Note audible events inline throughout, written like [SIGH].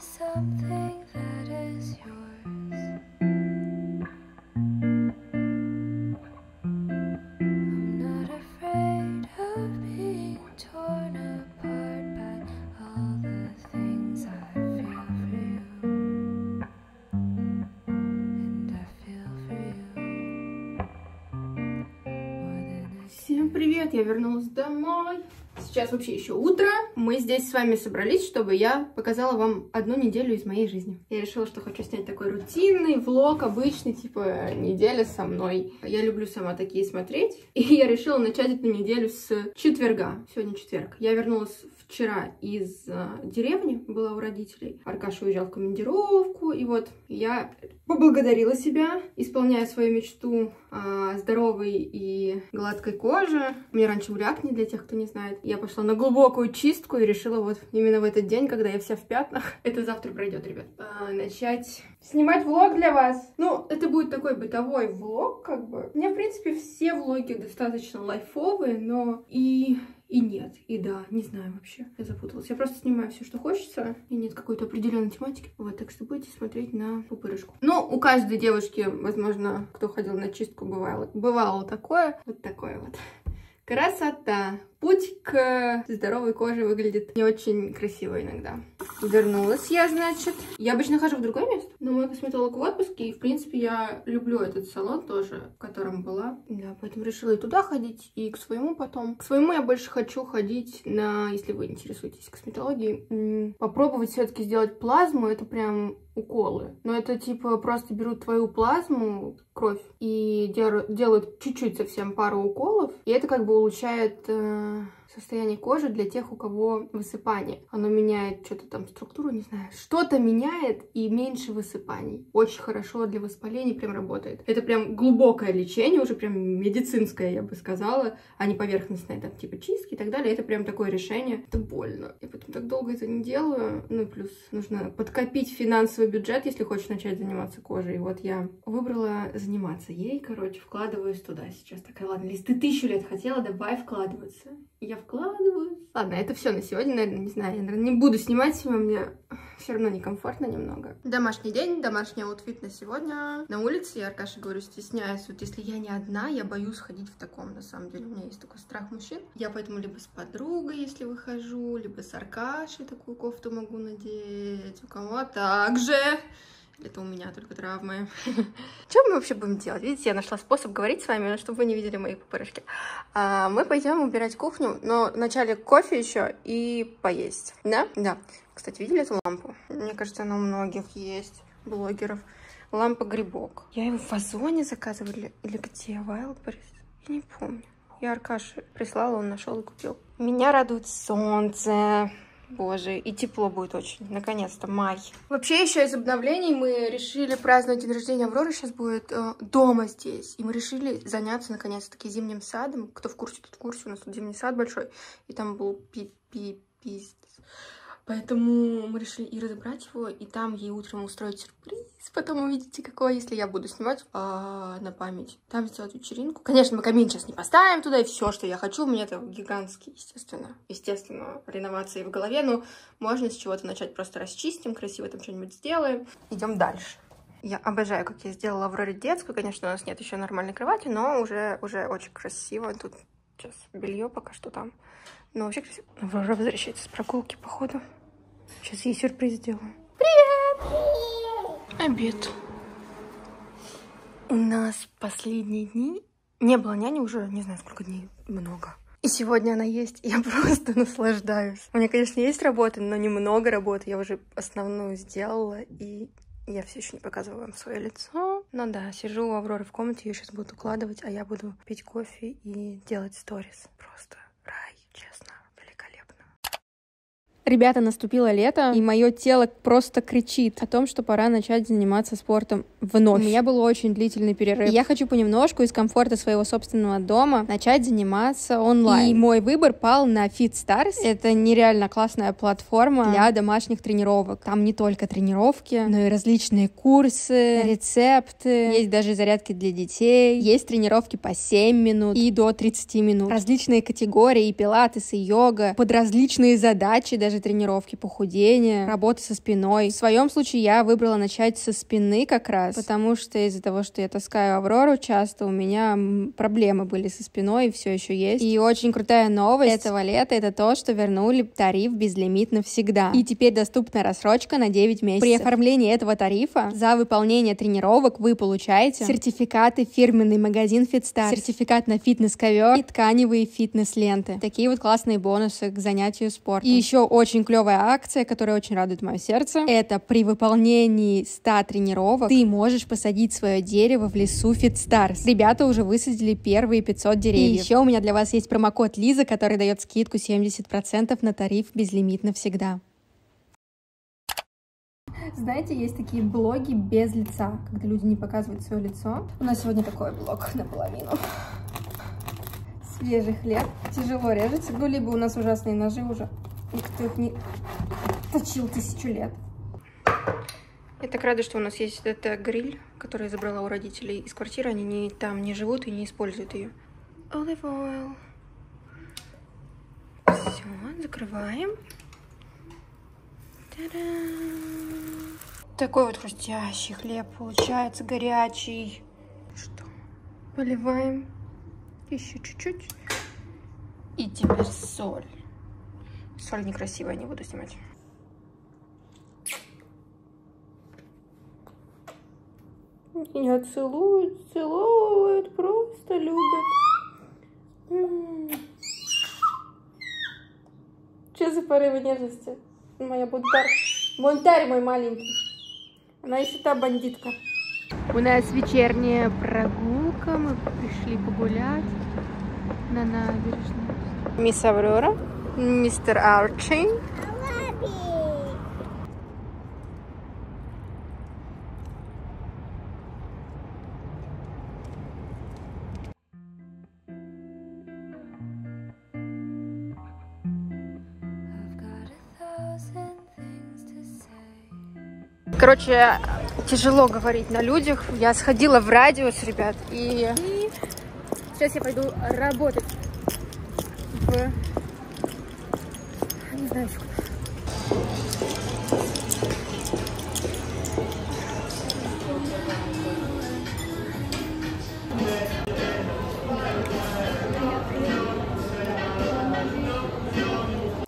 something that is yours. Сейчас вообще еще утро. Мы здесь с вами собрались, чтобы я показала вам одну неделю из моей жизни. Я решила, что хочу снять такой рутинный влог, обычный, типа неделя со мной. Я люблю сама такие смотреть. [LAUGHS] И я решила начать эту неделю с четверга. Сегодня четверг. Я вернулась вчера из э, деревни, была у родителей. Аркаша уезжал в командировку, и вот я поблагодарила себя, исполняя свою мечту о здоровой и гладкой коже. У меня раньше были акне, для тех, кто не знает. Я пошла на глубокую чистку и решила вот именно в этот день, когда я вся в пятнах, [LAUGHS] это завтра пройдет, ребят, а, начать снимать влог для вас. Ну, это будет такой бытовой влог, как бы. У меня, в принципе, все влоги достаточно лайфовые, но и и нет, и да, не знаю вообще. Я запуталась. Я просто снимаю все, что хочется, и нет какой-то определенной тематики. Вот, так что будете смотреть на пупырышку. Ну, у каждой девушки, возможно, кто ходил на чистку, бывало, бывало такое. Вот такое вот. Красота! Путь к здоровой коже выглядит не очень красиво иногда. Вернулась я, значит. Я обычно хожу в другое место, но мой косметолог в отпуске, и, в принципе, я люблю этот салон тоже, в котором была. Да, поэтому решила и туда ходить, и к своему потом. К своему я больше хочу ходить на, если вы интересуетесь косметологией, попробовать все-таки сделать плазму, это прям уколы. Но это типа просто берут твою плазму, кровь, и делают чуть-чуть совсем пару уколов, и это как бы улучшает э, состояние кожи для тех, у кого высыпание. Оно меняет что-то там структуру, не знаю. Что-то меняет и меньше высыпаний. Очень хорошо для воспалений прям работает. Это прям глубокое лечение, уже прям медицинское, я бы сказала, а не поверхностное, там типа чистки и так далее. Это прям такое решение. Это больно. Я потом так долго это не делаю. Ну плюс нужно подкопить финансовый бюджет, если хочешь начать заниматься кожей. И вот я выбрала заниматься ей, короче, вкладываюсь туда сейчас. Такая, ладно, если ты тысячу лет хотела, давай вкладываться. Я вкладываюсь. Ладно, это все на сегодня, наверное, не знаю. Я, наверное, не буду снимать мне все равно некомфортно немного. Домашний день, домашний outfit на сегодня. На улице я Аркаше говорю, стесняюсь. Вот если я не одна, я боюсь ходить в таком, на самом деле. У меня есть такой страх мужчин. Я поэтому либо с подругой, если выхожу, либо с Аркашей такую кофту могу надеть. У кого так же. Это у меня только травмы. [LAUGHS] Что мы вообще будем делать? Видите, я нашла способ говорить с вами, чтобы вы не видели мои пупырышки. А, мы пойдем убирать кухню, но вначале кофе еще и поесть. Да? Да. Кстати, видели эту лампу? Мне кажется, она у многих есть, блогеров. Лампа-грибок. Я его в Озоне заказывала или, где? Wildberries? Я не помню. Я Аркаше прислала, он нашел и купил. Меня радует солнце. Боже, и тепло будет очень. Наконец-то май. Вообще, еще из обновлений мы решили праздновать день рождения Авроры. Сейчас будет э, дома здесь. И мы решили заняться, наконец-таки, зимним садом. Кто в курсе, тот в курсе. У нас тут зимний сад большой. И там был пи-пи-пиздец. Поэтому мы решили и разобрать его, и там ей утром устроить сюрприз. Потом увидите, какой, если я буду снимать а, на память. Там сделать вечеринку. Конечно, мы камин сейчас не поставим туда, и все, что я хочу. У меня это гигантский, естественно. Естественно, реновации в голове. Но можно с чего-то начать. Просто расчистим, красиво там что-нибудь сделаем. Идем дальше. Я обожаю, как я сделала Авроре детскую. Конечно, у нас нет еще нормальной кровати, но уже, уже очень красиво. Тут сейчас белье пока что там. Но вообще красиво. Аврора возвращается с прогулки, походу. Сейчас ей сюрприз сделаю. Привет! Обед. У нас последние дни не было няни уже, не знаю, сколько дней, много. И сегодня она есть, и я [LAUGHS] просто наслаждаюсь. У меня, конечно, есть работа, но немного работы. Я уже основную сделала, и я все еще не показываю вам свое лицо. Но да, сижу у Авроры в комнате, ее сейчас будут укладывать, а я буду пить кофе и делать сторис. Просто Ребята, наступило лето, и мое тело просто кричит о том, что пора начать заниматься спортом вновь. У меня был очень длительный перерыв. И я хочу понемножку из комфорта своего собственного дома начать заниматься онлайн. И мой выбор пал на FitStars. Это нереально классная платформа для домашних тренировок. Там не только тренировки, но и различные курсы, рецепты. Есть даже зарядки для детей. Есть тренировки по 7 минут и до 30 минут. Различные категории, и пилатес, и йога, под различные задачи, даже же тренировки похудения, работы со спиной. В своем случае я выбрала начать со спины как раз, потому что из-за того, что я таскаю Аврору часто, у меня проблемы были со спиной и все еще есть. И очень крутая новость этого лета это то, что вернули тариф безлимит навсегда. И теперь доступна рассрочка на 9 месяцев. При оформлении этого тарифа за выполнение тренировок вы получаете сертификаты фирменный магазин FitStar, сертификат на фитнес-ковер и тканевые фитнес-ленты. Такие вот классные бонусы к занятию спортом. И еще очень клевая акция, которая очень радует мое сердце. Это при выполнении 100 тренировок ты можешь посадить свое дерево в лесу FitStars. Ребята уже высадили первые 500 деревьев. И еще у меня для вас есть промокод Лиза, который дает скидку 70% на тариф безлимит навсегда. Знаете, есть такие блоги без лица, когда люди не показывают свое лицо. У нас сегодня такой блог наполовину. Свежий хлеб. Тяжело режется. Ну, либо у нас ужасные ножи уже. Никто их не точил тысячу лет. Я так рада, что у нас есть этот гриль, который я забрала у родителей из квартиры. Они не, там не живут и не используют ее. Olive oil. Все, закрываем. Такой вот хрустящий хлеб получается, горячий. Что? Поливаем еще чуть-чуть. И теперь соль. Соль некрасивая, не буду снимать. Меня целуют, целуют, просто любят. Что за порывы нежности? Моя бунтарь. Бунтарь мой маленький. Она еще та бандитка. У нас вечерняя прогулка. Мы пришли погулять на набережной. Мисс Аврора, мистер Арчи. Короче, тяжело говорить на людях. Я сходила в радиус, ребят, и, и сейчас я пойду работать в... Знаю,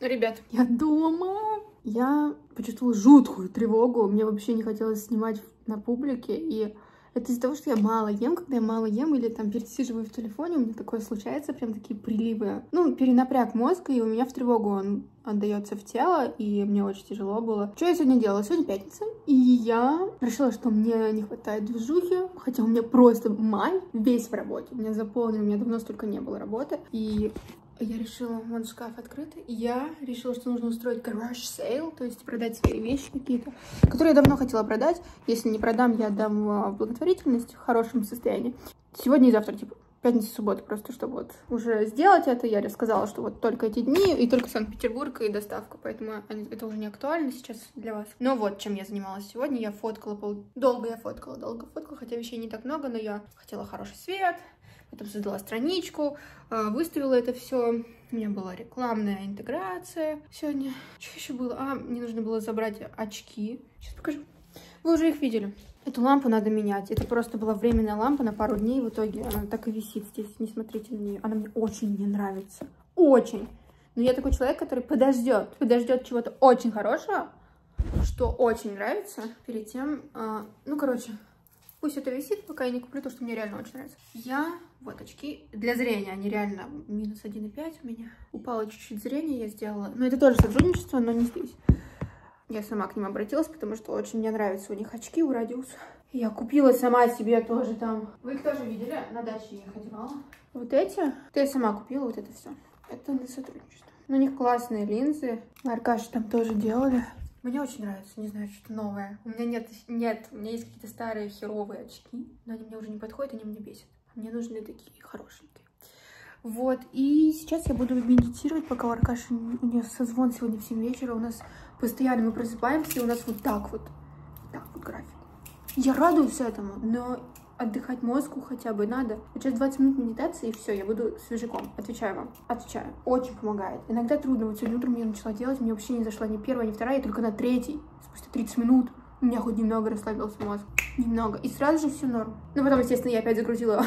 Ребят, я дома я почувствовала жуткую тревогу. Мне вообще не хотелось снимать на публике. И это из-за того, что я мало ем. Когда я мало ем или там пересиживаю в телефоне, у меня такое случается, прям такие приливы. Ну, перенапряг мозга, и у меня в тревогу он отдается в тело, и мне очень тяжело было. Что я сегодня делала? Сегодня пятница, и я решила, что мне не хватает движухи, хотя у меня просто май весь в работе. У меня заполнен, у меня давно столько не было работы, и я решила, вон шкаф открытый, я решила, что нужно устроить garage sale, то есть продать свои вещи какие-то, которые я давно хотела продать. Если не продам, я отдам в благотворительность в хорошем состоянии. Сегодня и завтра, типа, пятница, суббота, просто чтобы вот уже сделать это, я рассказала, что вот только эти дни, и только Санкт-Петербург, и доставка, поэтому это уже не актуально сейчас для вас. Но вот, чем я занималась сегодня, я фоткала, пол... долго я фоткала, долго фоткала, хотя вещей не так много, но я хотела хороший свет, потом создала страничку, а, выставила это все. У меня была рекламная интеграция сегодня. Что еще было? А, мне нужно было забрать очки. Сейчас покажу. Вы уже их видели. Эту лампу надо менять. Это просто была временная лампа на пару дней. В итоге она так и висит здесь. Не смотрите на нее. Она мне очень не нравится. Очень. Но я такой человек, который подождет. Подождет чего-то очень хорошего, что очень нравится. Перед тем, э, ну, короче, Пусть это висит, пока я не куплю то, что мне реально очень нравится. Я, вот очки, для зрения, они реально минус 1,5 у меня. Упало чуть-чуть зрение, я сделала. Но это тоже сотрудничество, но не здесь. Я сама к ним обратилась, потому что очень мне нравятся у них очки у Радиуса. Я купила сама себе тоже там. Вы их тоже видели? На даче я их одевала. Вот эти. Это я сама купила вот это все. Это на сотрудничество. У них классные линзы. Аркаши там тоже делали. Мне очень нравится, не знаю, что-то новое. У меня нет, нет, у меня есть какие-то старые херовые очки, но они мне уже не подходят, они мне бесят. Мне нужны такие хорошенькие. Вот, и сейчас я буду медитировать, пока у Аркаши, у нее созвон сегодня в 7 вечера, у нас постоянно мы просыпаемся, и у нас вот так вот, так вот график. Я радуюсь этому, но отдыхать мозгу хотя бы надо. Вот сейчас 20 минут медитации, и все, я буду свежаком. Отвечаю вам. Отвечаю. Очень помогает. Иногда трудно. Вот сегодня утром я начала делать, мне вообще не зашла ни первая, ни вторая, только на третий. Спустя 30 минут у меня хоть немного расслабился мозг. Немного. И сразу же все норм. Ну, потом, естественно, я опять загрузила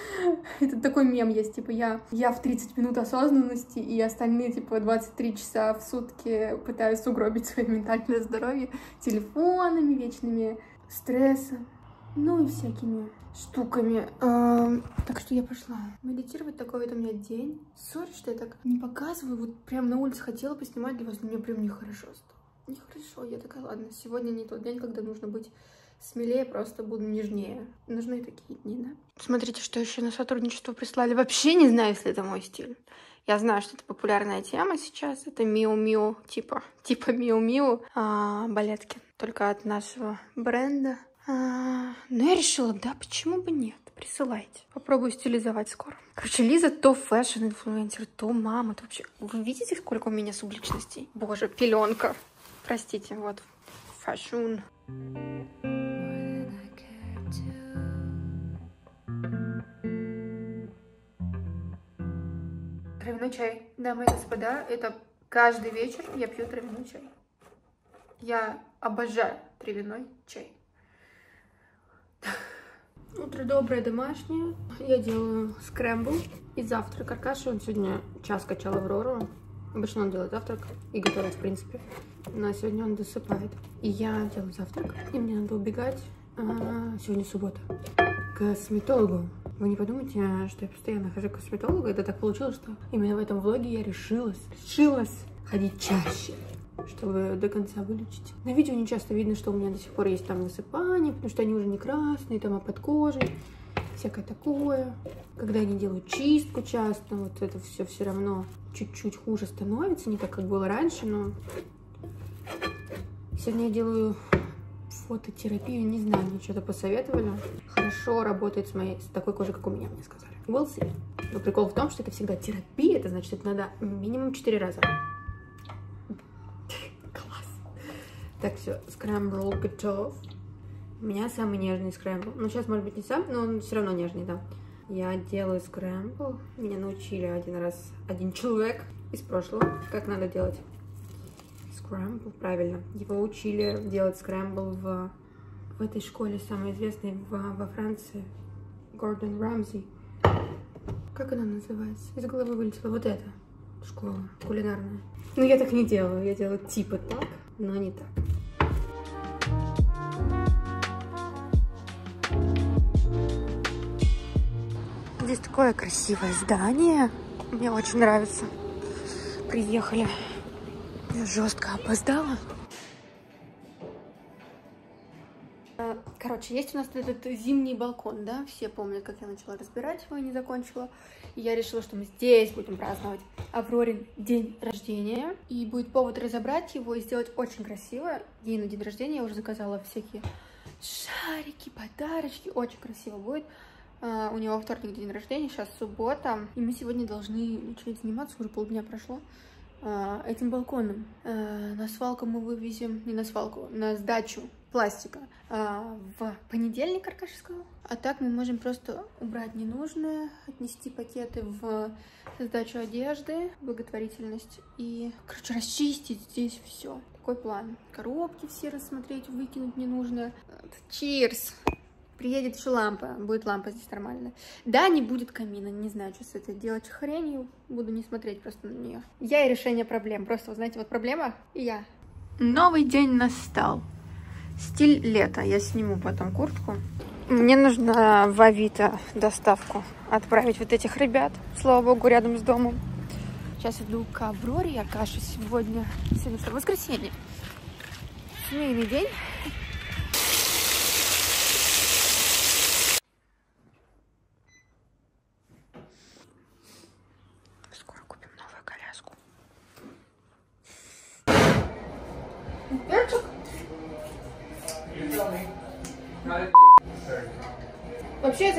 [LAUGHS] это такой мем есть, типа, я, я в 30 минут осознанности, и остальные, типа, 23 часа в сутки пытаюсь угробить свое ментальное здоровье телефонами вечными, стрессом, ну и всякими штуками. Эм, так что я пошла медитировать. Такой вот у меня день. Сори, что я так не показываю. Вот прям на улице хотела поснимать для вас, но мне прям нехорошо стало. Нехорошо. Я такая, ладно, сегодня не тот день, когда нужно быть смелее, просто буду нежнее. Нужны такие дни, да? Смотрите, что еще на сотрудничество прислали. Вообще не знаю, если это мой стиль. Я знаю, что это популярная тема сейчас. Это Miu Miu, типа, типа Miu Miu а, балетки. Только от нашего бренда. А, но я решила, да, почему бы нет? Присылайте. Попробую стилизовать скоро. Короче, Лиза то fashion-influencer, то мама. То вообще... Вы видите, сколько у меня субличностей? Боже, пеленка. Простите, вот. Fashion. Травяной чай. Дамы и господа, это каждый вечер я пью травяной чай. Я обожаю травяной чай. Утро доброе, домашнее. Я делаю scramble и завтрак. Аркаша, он сегодня час качал Аврору. Обычно он делает завтрак и готовит, в принципе. Но сегодня он досыпает. И я делаю завтрак, и мне надо убегать. А, сегодня суббота. К косметологу. Вы не подумайте, что я постоянно хожу к косметологу. Это так получилось, что именно в этом влоге я решилась, решилась ходить чаще чтобы до конца вылечить. На видео не часто видно, что у меня до сих пор есть там высыпания, потому что они уже не красные, там а под кожей, всякое такое. Когда они делают чистку часто, вот это все все равно чуть-чуть хуже становится, не так, как было раньше, но сегодня я делаю фототерапию, не знаю, мне что-то посоветовали. Хорошо работает с моей, с такой кожей, как у меня, мне сказали. We'll see. Но прикол в том, что это всегда терапия, это значит, это надо минимум 4 раза. Так, все, скрэмбл готов. У меня самый нежный скрэмбл. Ну, сейчас, может быть, не сам, но он все равно нежный, да. Я делаю скрэмбл. Меня научили один раз один человек из прошлого, как надо делать скрэмбл, правильно. Его учили делать скрэмбл в, в этой школе, самой известной в, во Франции, Гордон Рамзи. Как она называется? Из головы вылетела вот эта школа кулинарная. Ну, я так не делаю, я делаю типа так, но не так. Здесь такое красивое здание. Мне очень нравится. Приехали. Я жестко опоздала. Короче, есть у нас этот зимний балкон, да? Все помнят, как я начала разбирать его и не закончила. И я решила, что мы здесь будем праздновать Аврорин день рождения. И будет повод разобрать его и сделать очень красиво. Ей на день рождения я уже заказала всякие шарики, подарочки. Очень красиво будет. Uh, у него вторник день рождения, сейчас суббота, и мы сегодня должны начать заниматься, уже полдня прошло, uh, этим балконом. Uh, на свалку мы вывезем, не на свалку, на сдачу пластика в понедельник, Аркаша сказал. А так мы можем просто убрать ненужное, отнести пакеты в сдачу одежды, благотворительность и, короче, расчистить здесь все. Такой план. Коробки все рассмотреть, выкинуть ненужное. Чирс! Приедет еще лампа, будет лампа здесь нормальная. Да, не будет камина, не знаю, что с этой делать хренью, буду не смотреть просто на нее. Я и решение проблем, просто, вы знаете, вот проблема и я. Новый день настал. Стиль лета, я сниму потом куртку. Мне нужно в Авито доставку отправить вот этих ребят, слава богу, рядом с домом. Сейчас иду к Авроре, я кашу сегодня, сегодня воскресенье. Семейный день.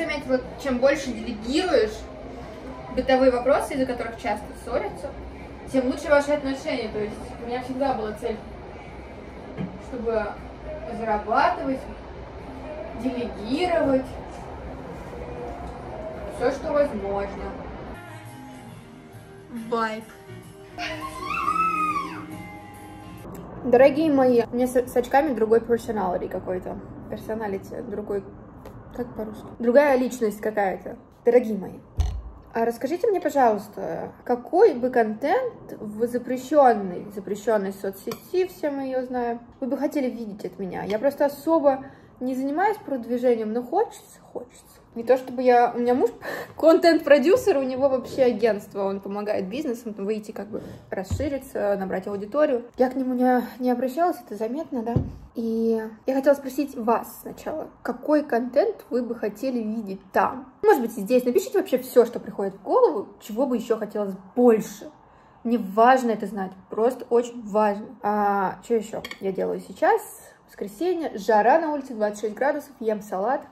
Заметила, чем больше делегируешь бытовые вопросы, из-за которых часто ссорятся, тем лучше ваши отношения. То есть у меня всегда была цель, чтобы зарабатывать, делегировать, все, что возможно. Вайп. Дорогие мои, у меня с, с очками другой персоналити какой-то. Персоналити, другой... Как по-русски? Другая личность какая-то. Дорогие мои, а расскажите мне, пожалуйста, какой бы контент в запрещенной, запрещенной соцсети, все мы ее знаем, вы бы хотели видеть от меня? Я просто особо не занимаюсь продвижением, но хочется, хочется. Не то чтобы я... У меня муж [LAUGHS] контент-продюсер, у него вообще агентство, он помогает бизнесам выйти, как бы расшириться, набрать аудиторию. Я к нему не, не обращалась, это заметно, да? И я хотела спросить вас сначала, какой контент вы бы хотели видеть там? Может быть, здесь напишите вообще все, что приходит в голову, чего бы еще хотелось больше. Мне важно это знать, просто очень важно. А что еще я делаю сейчас? Воскресенье, жара на улице, 26 градусов, ем салат,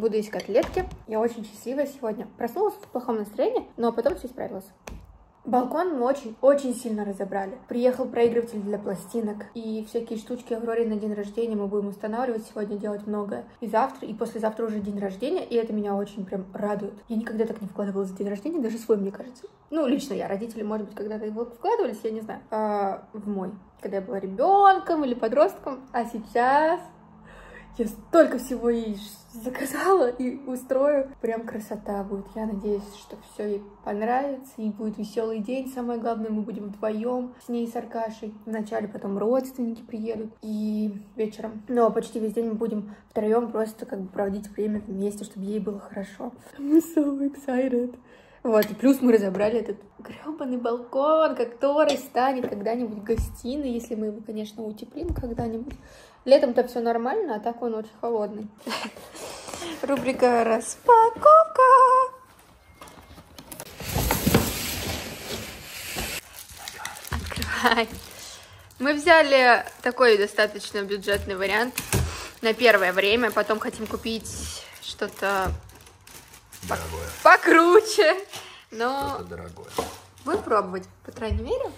буду есть котлетки. Я очень счастливая сегодня. Проснулась в плохом настроении, но потом все исправилось. Балкон мы очень-очень сильно разобрали. Приехал проигрыватель для пластинок и всякие штучки Авроре на день рождения мы будем устанавливать сегодня, делать много. И завтра, и послезавтра уже день рождения, и это меня очень прям радует. Я никогда так не вкладывалась в день рождения, даже свой, мне кажется. Ну, лично я, родители, может быть, когда-то его вкладывались, я не знаю, а, в мой. Когда я была ребенком или подростком, а сейчас я столько всего ей заказала и устрою. Прям красота будет. Я надеюсь, что все ей понравится и будет веселый день. Самое главное, мы будем вдвоем с ней, с Аркашей. Вначале потом родственники приедут и вечером. Но почти весь день мы будем втроем просто как бы проводить время вместе, чтобы ей было хорошо. I'm so excited. Вот, и плюс мы разобрали этот гребаный балкон, который станет когда-нибудь гостиной, если мы его, конечно, утеплим когда-нибудь. Летом-то все нормально, а так он очень холодный. Рубрика распаковка. Открывай. Мы взяли такой достаточно бюджетный вариант на первое время, потом хотим купить что-то Дорогое. покруче. Но Что-то дорогое. Будем пробовать, по крайней мере.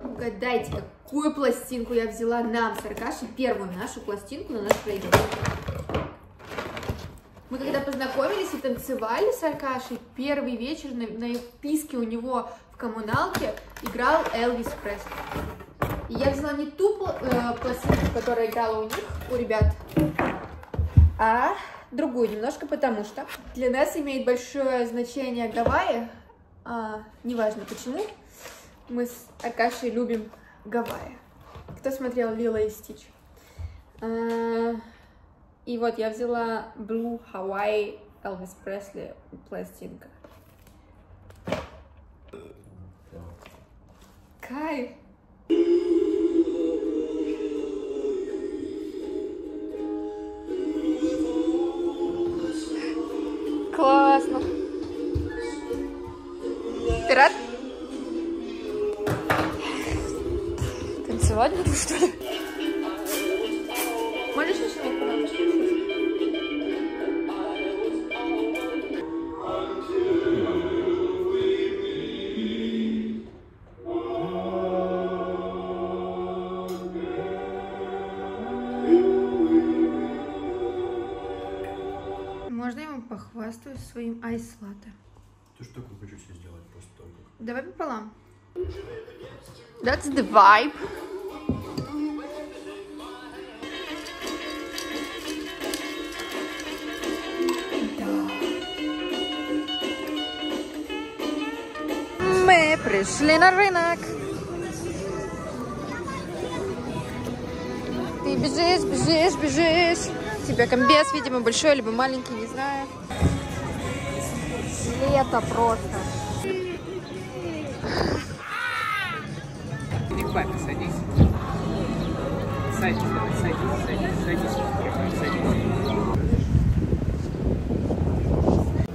Угадайте, какую пластинку я взяла нам с Аркашей, первую нашу пластинку на наш проигрыватель. Мы когда познакомились и танцевали с Аркашей, первый вечер на, на писке у него в коммуналке играл Элвис Пресли. И я взяла не ту э, пластинку, которая играла у них, у ребят, а другую немножко, потому что для нас имеет большое значение Гавайи. А, неважно почему. Мы с Аркашей любим Гавайи. Кто смотрел Лила и Стич? А, и вот я взяла Blue Hawaii Elvis Presley пластинка. Кайф! Классно! Ты рад? Танцевать буду, что ли? Своим айс-латте? Ты что такое хочу себе сделать просто только? Давай пополам. That's the vibe. Мы пришли на рынок. Ты бежишь, бежишь, бежишь. Тебя комбез, видимо, большой либо маленький, не знаю. Лето просто. Иди к папе, садись. Садись, давай, садись, садись, садись. Садись.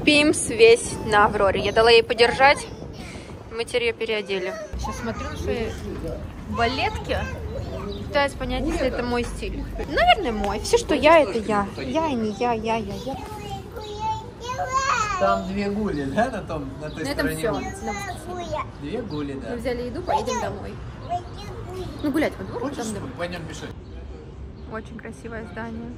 Пимс весь на Авроре. Я дала ей подержать. Мы теперь ее переодели. Сейчас смотрю на свои балетки. Пытаюсь понять, если это мой стиль. Наверное, мой. Все, что я, это я. Я и не я, я, я, я. Там две гули, да, на том, на той на стороне? Этом все. Две гули, да. Мы взяли еду, поедем домой. Ну, гулять по двору, Хочешь, домой. пойдем пешочком. Очень красивое здание.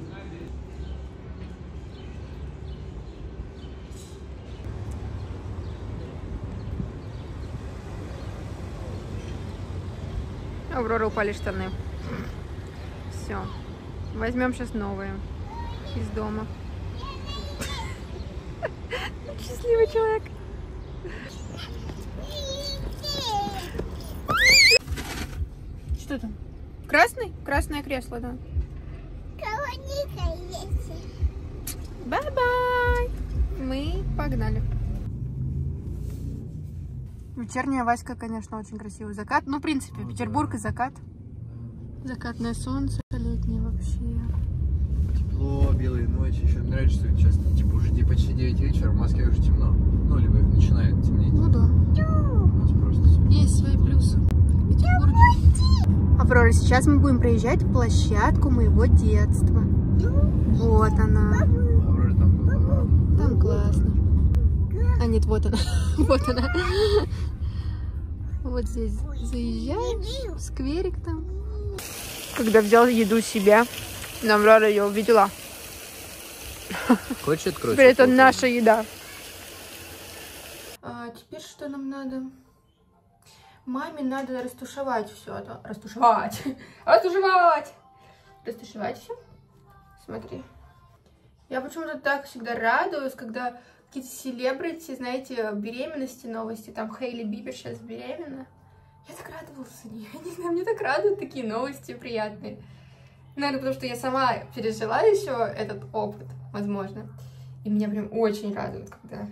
Аврора упали штаны. Все. Возьмем сейчас новые из дома. Счастливый человек. Что там? Красный? Красное кресло, да. Bye-bye! Мы погнали. Вечерняя Васька, конечно, очень красивый закат. Ну, в принципе, Петербург и закат. Закатное солнце белые ночи. Еще мне нравится, что сейчас типа уже де- почти 9 вечера, в Москве уже темно. Ну, либо начинает темнеть. Ну да. У нас просто. Есть свои плюсы. Аврора, сейчас мы будем проезжать площадку моего детства. Вот она. Аврора там была. Там классно. А нет, вот она. [LAUGHS] Вот она. Вот здесь заезжаешь, скверик там. Когда взял еду себе, Аврора ее увидела. Хочешь открыть? Теперь это наша еда. А теперь что нам надо? Маме надо растушевать все это. [LAUGHS] Растушевать. Растушевать. Растушевать все. Смотри. Я почему-то так всегда радуюсь, когда какие-то селебрити, знаете, беременности новости, там Хейли Бибер сейчас беременна. Я так радовалась за нее. [LAUGHS] Я не знаю, мне так радуют такие новости приятные. Наверное, потому что я сама пережила еще этот опыт, возможно. И меня прям очень радует, когда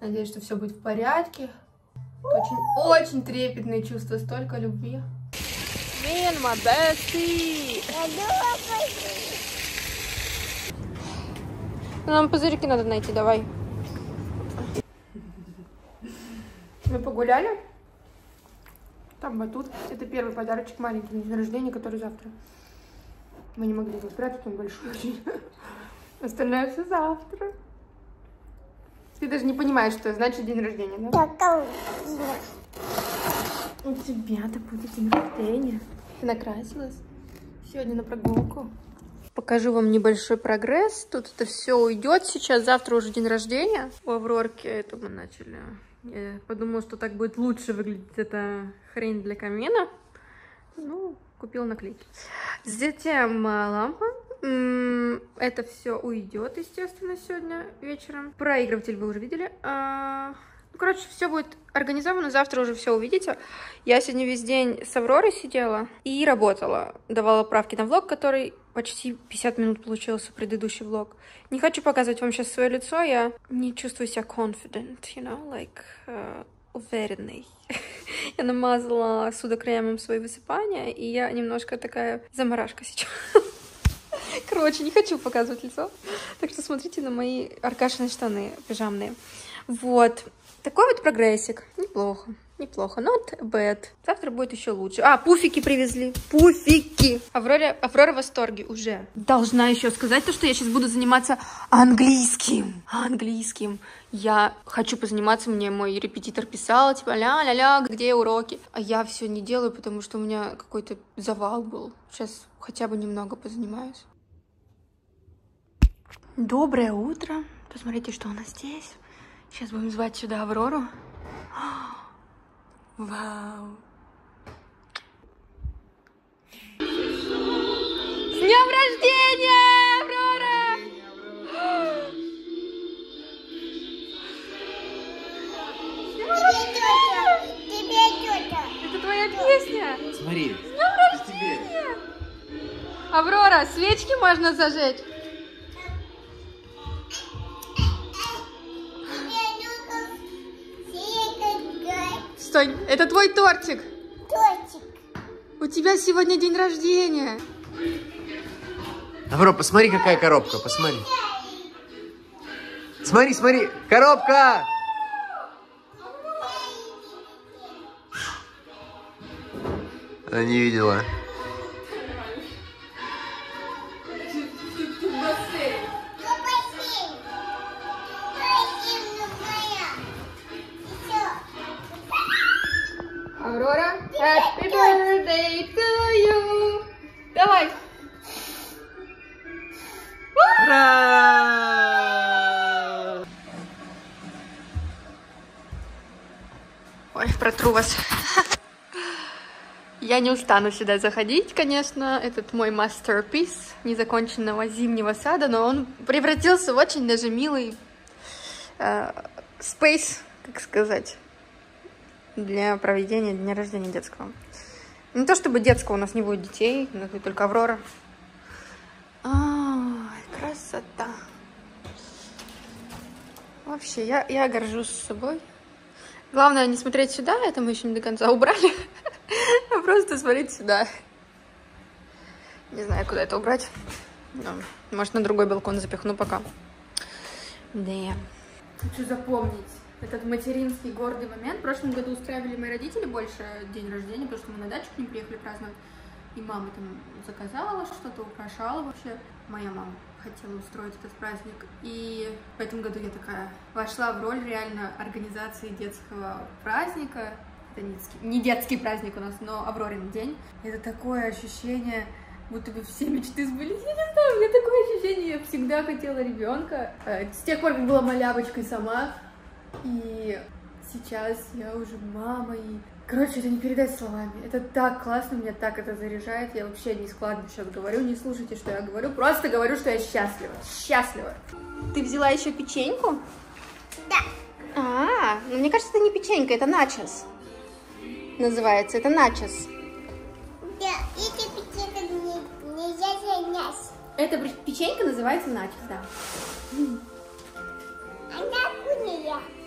надеюсь, что все будет в порядке. Очень, очень трепетные чувства, столько любви. Man, my bestie. Нам пузырьки надо найти, давай. Мы погуляли. Там батут. Это первый подарочек маленький на день рождения, который завтра. Мы не могли его спрятать, он большой очень. Остальное все завтра. Ты даже не понимаешь, что значит день рождения, да? У тебя-то будет день рождения. Ты накрасилась? Сегодня на прогулку. Покажу вам небольшой прогресс. Тут это все уйдет сейчас. Завтра уже день рождения. У Аврорки это мы начали. Я подумала, что так будет лучше выглядеть эта хрень для камина. Ну, купил наклейки. Затем а, лампа. Это все уйдет, естественно, сегодня вечером. Проигрыватель вы уже видели. А, Ну, короче, все будет организовано. Завтра уже все увидите. Я сегодня весь день с Авророй сидела и работала. Давала правки на влог, который почти 50 минут получился, предыдущий влог. Не хочу показывать вам сейчас свое лицо. Я не чувствую себя confident, you know, like... э, уверенной. [LAUGHS] я намазала судокремом свои высыпания, и я немножко такая заморашка сейчас. [LAUGHS] Короче, не хочу показывать лицо. Так что смотрите на мои аркашные штаны пижамные. Вот. Такой вот прогрессик. Неплохо. Неплохо. Not bad. Завтра будет еще лучше. А, пуфики привезли. Пуфики. Аврора, Аврора в восторге уже. Должна еще сказать то, что я сейчас буду заниматься английским. Английским. Я хочу позаниматься, мне мой репетитор писал, типа, ля-ля-ля, где уроки? А я все не делаю, потому что у меня какой-то завал был. Сейчас хотя бы немного позанимаюсь. Доброе утро. Посмотрите, что у нас здесь. Сейчас будем звать сюда Аврору. [GASPS] Вау. С днем рождения, Аврора! Это твоя песня? Смотри. С днем Тебе. рождения! Аврора, свечки можно зажечь? Это твой тортик. У тебя сегодня день рождения. Авро, посмотри, какая коробка, посмотри. Смотри, смотри, коробка! Она не видела. Аврора, happy birthday to you. Давай. Ура! Ой, протру вас. Я не устану сюда заходить, конечно. Этот мой мастерпис незаконченного зимнего сада, но он превратился в очень даже милый э, space, как сказать, для проведения дня рождения детского. Не то чтобы детского, у нас не будет детей, у нас только Аврора. Ай, красота. Вообще, я, я горжусь собой. Главное не смотреть сюда, это мы еще не до конца убрали, [LAUGHS] а просто смотреть сюда. Не знаю, куда это убрать. Ну, может, на другой балкон запихну пока. Да. Хочу запомнить этот материнский гордый момент. В прошлом году устраивали мои родители больше день рождения, потому что мы на дачу к ним приехали праздновать. И мама там заказала что-то, украшала вообще. Моя мама хотела устроить этот праздник. И в этом году я такая вошла в роль реально организации детского праздника. Это не детский, не детский праздник у нас, но Аврорин день. Это такое ощущение, будто бы все мечты сбылись. Я не знаю, у меня такое ощущение, я всегда хотела ребенка. Э, С тех пор, как была малявочкой сама. И сейчас я уже мама и... Короче, это не передать словами. Это так классно, меня так это заряжает. Я вообще не складно сейчас говорю. Не слушайте, что я говорю. Просто говорю, что я счастлива. Счастлива. Ты взяла еще печеньку? Да. А, ну мне кажется, это не печенька, это начос. Называется, это начос. Да, эти печеньки не, нельзя занять. Эта печенька называется начос, да. Она вкусная.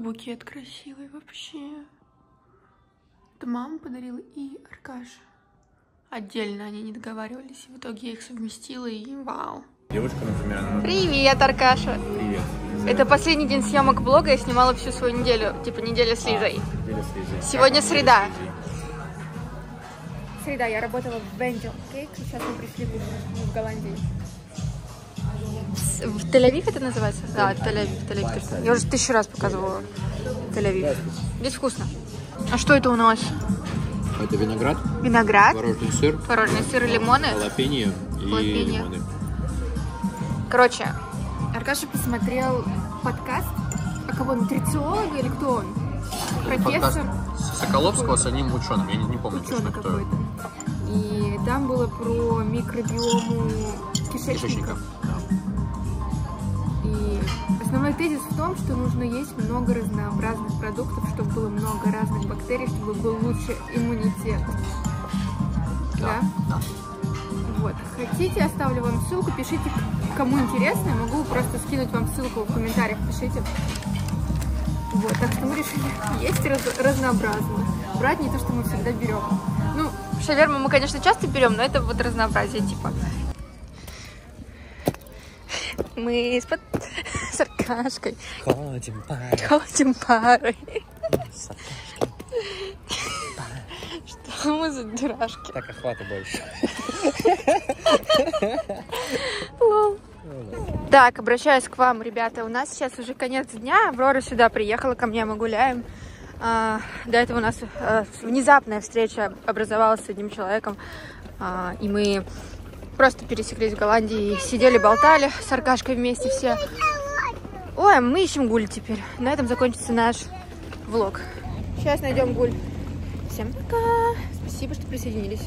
букет красивый вообще. Это мама подарила и Аркаша. Отдельно они не договаривались. и В итоге я их совместила и вау. Девушка, например, она... Привет, Аркаша. Привет. Это последний день съемок блога. Я снимала всю свою неделю, типа неделя с Лизой. Неделя с Лизой. Сегодня среда. Среда, я работала в Бенджел Кейк. Сейчас мы пришли в, в Голландии. В Тель-Авив это называется? Да, Тель-Авив, Тель-Авив. Я уже тысячу раз показывала Тель-Авив. Здесь вкусно. А что это у нас? Это виноград, Виноград, творожный сыр, творожный сыр, лимоны. халапеньо и Халапеньо. лимоны. Короче, Аркаша посмотрел подкаст. А кого? Нутрициолога или кто он? Профессор. Подкаст Соколовского с одним ученым, я не, не помню точно, Ученый кто. какой-то. И там было про микробиому кишечника. Кишечника. Основной тезис в том, что нужно есть много разнообразных продуктов, чтобы было много разных бактерий, чтобы был лучше иммунитет. Да? Да. Вот. Хотите, оставлю вам ссылку, пишите, кому интересно. Я могу просто скинуть вам ссылку в комментариях, пишите. Вот, так что мы решили есть раз- разнообразно. Брать не то, что мы всегда берем. Ну, шаверму мы, конечно, часто берем, но это вот разнообразие типа. Мы из-под [LAUGHS] с Аркашкой Ходим, парень. ходим парой. Что мы за дурашки? Так охвата больше. Так, обращаюсь к вам, ребята. У нас сейчас уже конец дня. Аврора сюда приехала, ко мне мы гуляем. А, до этого у нас а, внезапная встреча образовалась с одним человеком. А, и мы просто пересеклись в Голландии и сидели, болтали с Аркашкой вместе все. Ой, мы ищем гуль теперь. На этом закончится наш влог. Сейчас найдем гуль. Всем пока. Спасибо, что присоединились.